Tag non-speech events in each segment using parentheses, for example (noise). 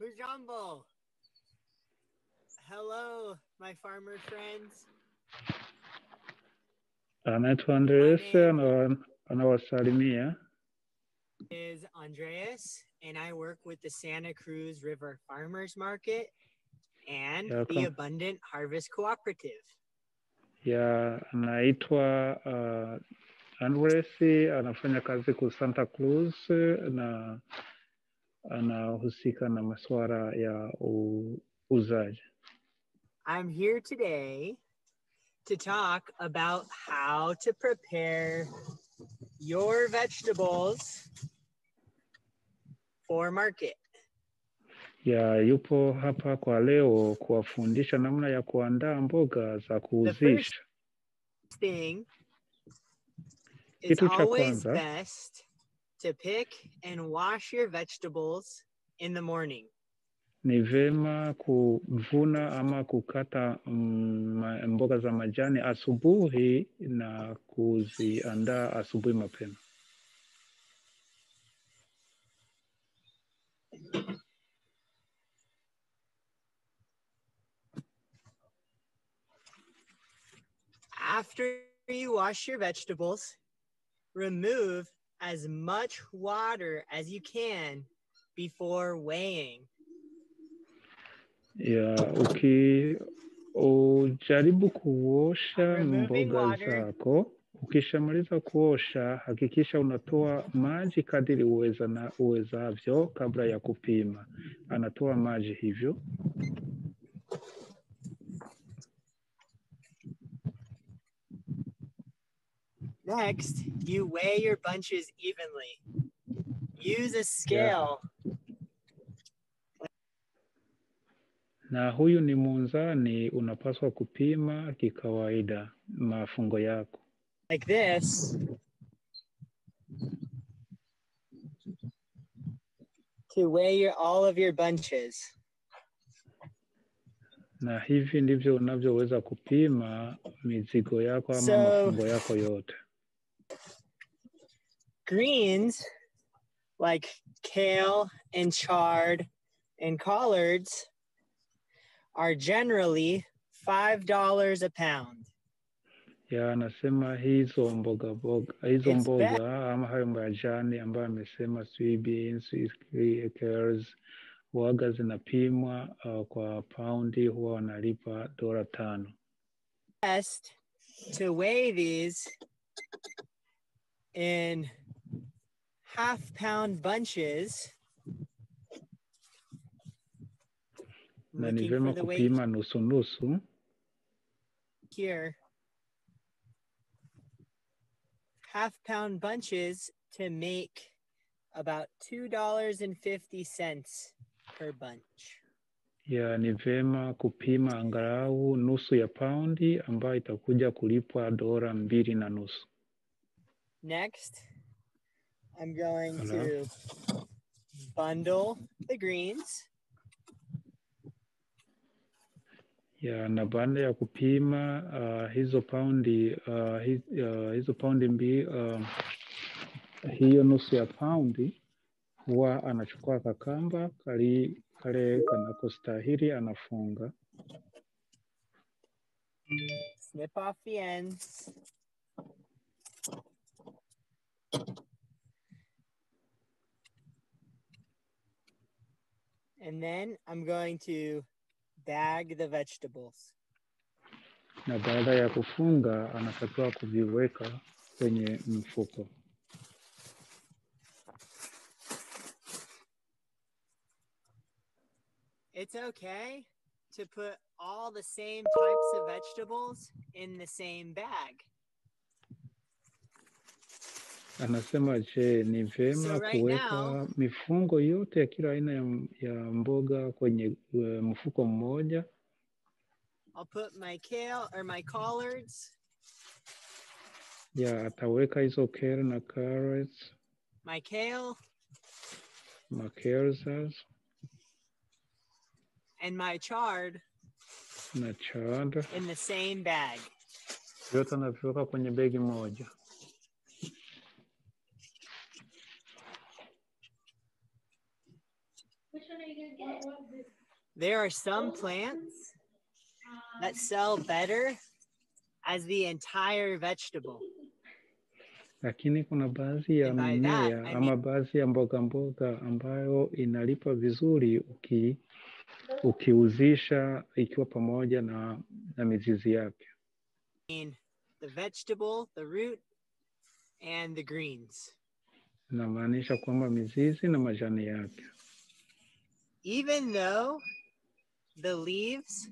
Hujambo. Hello, my farmer friends. Anaitwa Andres name- ana- anawasalimia. Is Andreas, and I work with the Santa Cruz River Farmers Market and the Abundant Harvest Cooperative. ya anaitwa uh, Andres anafanya kazi ku Santa Cruz na anahusika na masuala ya uuzaji. I'm here today to talk about how to prepare your vegetables for market. ya yupo hapa kwa leo kuwafundisha namna ya kuandaa mboga za kuuzisha. thing Kitu cha always kwanza. best to pick and wash your vegetables in the morning. Ni vema kuvuna ama kukata mm, mboga za majani asubuhi na kuziandaa asubuhi mapema. After you wash your vegetables, remove as much water as you can before weighing. ya uki ujaribu kuosha mboga zako. Ukishamaliza kuosha, hakikisha unatoa maji kadiri uweza na uwezavyo kabla ya kupima. Anatoa maji hivyo. Next, you weigh your bunches evenly. Use a scale Na huyu ni munzani, unapaswa kupima kikawaida mafungo yako. like this to weigh your, all of your bunches. Na hivi ndivyo unavyoweza kupima mizigo yako ama So- mafungo yako yote. Greens, like kale and chard and collards, are generally $5 a pound. ya anasema hizo mboga boga hizo mboga ama hayo majani ambayo amesema sweet beans, carrots huaga zinapimwa uh, kwa paundi huwa wanalipa dola tano. Best to weigh these in half pound bunches. Na ni vyema for the weight kupima nusu nusu, here. Half pound bunches to make about $2.50 per bunch. ya ni vyema kupima angalau nusu ya paundi ambayo itakuja kulipwa dola mbili na nusu. Next, I'm going Hello. to bundle the greens. Yeah, na baada ya kupima uh, hizo paundi uh, uh, hizo paundi mbili uh, hiyo nusu ya paundi huwa anachukua kakamba kali kale kanakostahili anafunga Snip off the ends. And then I'm going to bag the vegetables. na baada ya kufunga anatakiwa kuviweka kwenye mfuko It's okay to put all the same types of vegetables in the same bag. Anasema je ni vyema So right kuweka mifungo yote ya kila aina ya, ya mboga kwenye uh, mfuko mmoja? I'll put my kale or my collards, ya ataweka hizo kale na carrots. My kale, My carrots. and my chard. Na chard. In the same bag. Yote anaviweka kwenye begi moja There are some plants that sell better as the entire vegetable. lakini kuna baadhi ya mimea I ama baadhi ya mboga mboga ambayo inalipa vizuri uki, ukiuzisha ikiwa pamoja na, na mizizi yake. I the vegetable, the root, and the greens. Inamaanisha kwamba mizizi na majani yake. Even though the leaves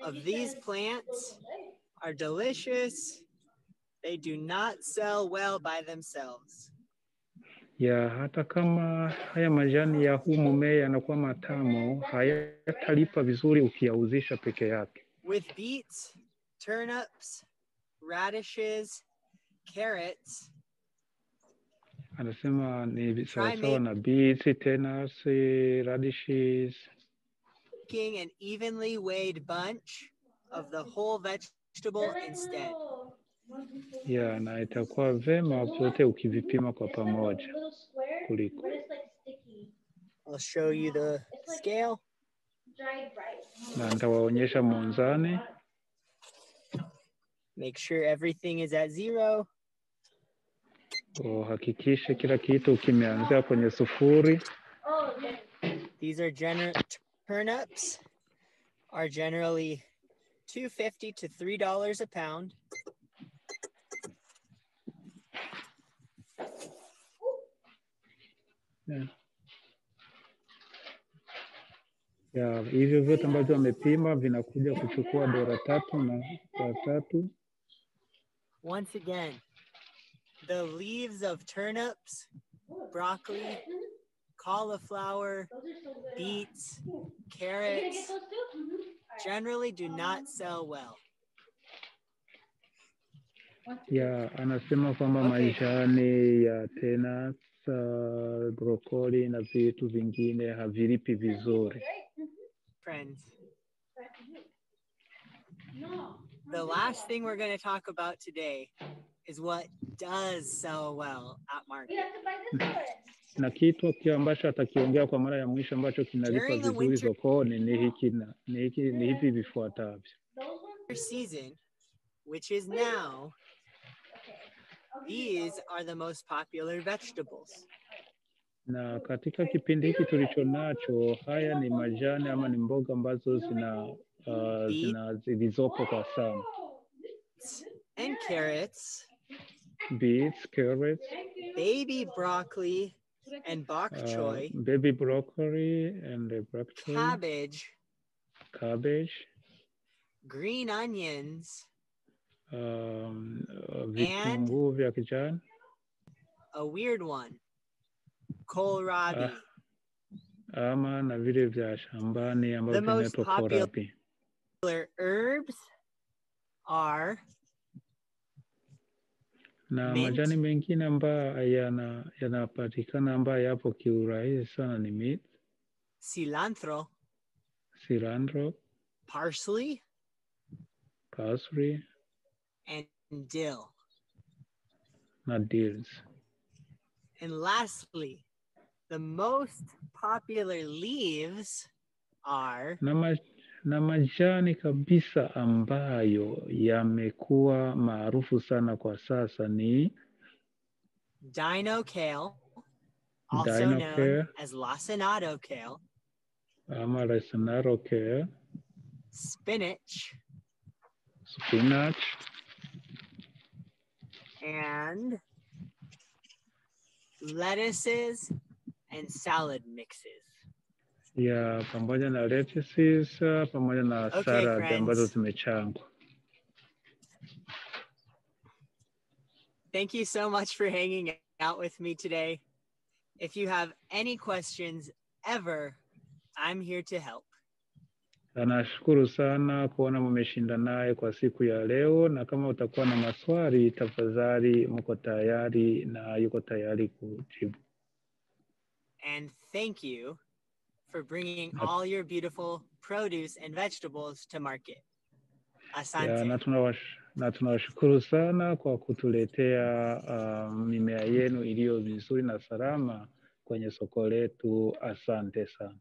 of these plants are delicious, they do not sell well by themselves. ya hata kama haya majani ya huu mmea yanakuwa matamu, hayatalipa vizuri ukiyauzisha peke yake. With beets, turnips, radishes, carrots, Anasema ni sawasawa na beets, turnips, radishes. making an evenly weighed bunch of the whole vegetable instead. ya na itakuwa vema vyote ukivipima kwa pamoja kuliko I'll show you the scale. na nitawaonyesha munzani. Make sure everything is at zero. Uhakikishe kila kitu kimeanzia kwenye sufuri. These are gener- turnips are generally 250 to 3 dollars a pound. Yeah. hivyo vyote ambavyo wamepima vinakuja kuchukua dola tatu na dola tatu. Once again, the leaves of turnips, broccoli, cauliflower, beets, carrots generally do not sell well. ya anasema kwamba Okay. majani ya tena uh, brokoli na vitu vingine havilipi vizuri. Friends, the last thing we're going to talk about today is what does sell well at market. (laughs) na kitu kile ambacho atakiongea kwa mara ya mwisho ambacho kinalipa During the vizuri winter- sokoni ni hiki na ni hiki ni hivi vifuatavyo. season, which is now, these are the most popular vegetables. Na katika kipindi hiki tulicho nacho, haya ni majani ama ni mboga ambazo zina uh, zina zilizopo kwa sana: And carrots, beets, carrots, baby broccoli, and bok uh, choy, baby broccoli and the black choy, cabbage, cabbage, green onions, um, uh, vitunguu a weird one, kohlrabi, ama na vile vya shambani ambavyo The most vinaitwa popular- korabi. Popular herbs are na mint. majani mengine ambayo yana yanapatikana ambayo yapo kiurahisi sana ni mint, cilantro, cilantro, parsley, parsley and dill. na dills. And lastly, the most popular leaves are Na, na majani kabisa ambayo yamekuwa maarufu sana kwa sasa ni dino kale, also Dino known kale. as lacinato kale, ama Lacinato kale, spinach, spinach and lettuces and salad mixes. Ya ah, pamoja na lettuces ah, pamoja na Okay, salad ambazo zimechangwa. Thank you so much for hanging out with me today. If you have any questions ever, I'm here to help. Sana kuona mmeshinda naye kwa siku ya leo, na kama utakuwa na maswali tafadhali, mko tayari na yuko tayari kujibu. And thank you for bringing all your beautiful produce and vegetables to market. Asante. tunawash- na tunawashukuru sana kwa kutuletea uh, mimea yenu iliyo vizuri na salama kwenye soko letu. Asante sana.